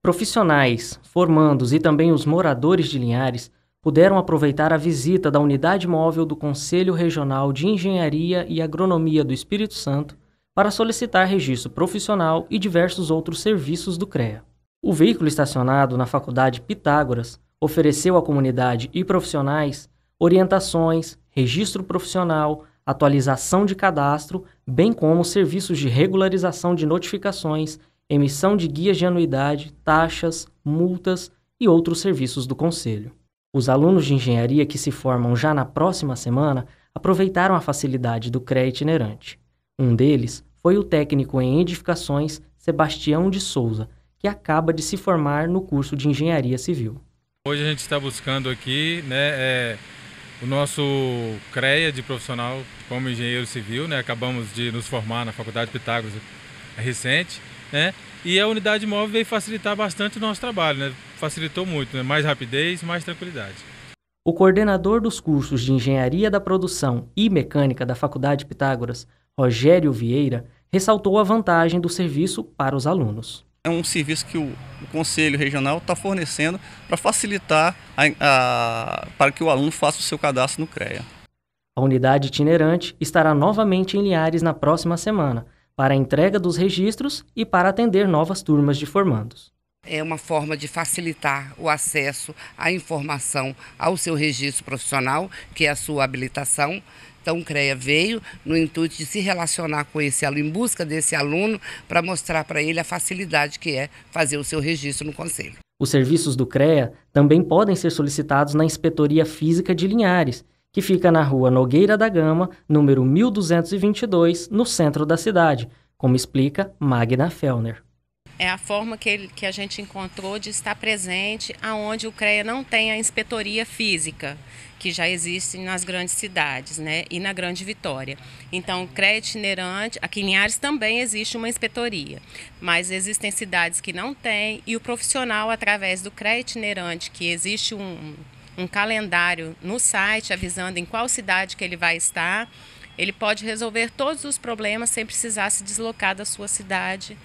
Profissionais, formandos e também os moradores de Linhares puderam aproveitar a visita da unidade móvel do Conselho Regional de Engenharia e Agronomia do Espírito Santo para solicitar registro profissional e diversos outros serviços do CREA. O veículo estacionado na Faculdade Pitágoras ofereceu à comunidade e profissionais orientações, registro profissional, atualização de cadastro, bem como serviços de regularização de notificações emissão de guias de anuidade, taxas, multas e outros serviços do Conselho. Os alunos de engenharia que se formam já na próxima semana aproveitaram a facilidade do CREA itinerante. Um deles foi o técnico em edificações Sebastião de Souza, que acaba de se formar no curso de Engenharia Civil. Hoje a gente está buscando aqui né, é, o nosso CREA de profissional como engenheiro civil. Né, acabamos de nos formar na Faculdade Pitágoras recente né? E a unidade móvel veio facilitar bastante o nosso trabalho, né? Facilitou muito, né? mais rapidez, mais tranquilidade. O coordenador dos cursos de Engenharia da Produção e Mecânica da Faculdade Pitágoras, Rogério Vieira, ressaltou a vantagem do serviço para os alunos. É um serviço que o, o Conselho Regional está fornecendo para facilitar a, a, para que o aluno faça o seu cadastro no CREA. A unidade itinerante estará novamente em Linhares na próxima semana para a entrega dos registros e para atender novas turmas de formandos. É uma forma de facilitar o acesso à informação ao seu registro profissional, que é a sua habilitação. Então, o CREA veio no intuito de se relacionar com esse aluno, em busca desse aluno, para mostrar para ele a facilidade que é fazer o seu registro no Conselho. Os serviços do CREA também podem ser solicitados na Inspetoria Física de Linhares, que fica na rua Nogueira da Gama, número 1222, no centro da cidade, como explica Magna Fellner. É a forma que, ele, que a gente encontrou de estar presente aonde o CREA não tem a inspetoria física, que já existe nas grandes cidades, né? E na Grande Vitória. Então, o CREA itinerante, aqui em Linhares também existe uma inspetoria, mas existem cidades que não têm, e o profissional, através do CREA itinerante, que existe um um calendário no site avisando em qual cidade que ele vai estar. Ele pode resolver todos os problemas sem precisar se deslocar da sua cidade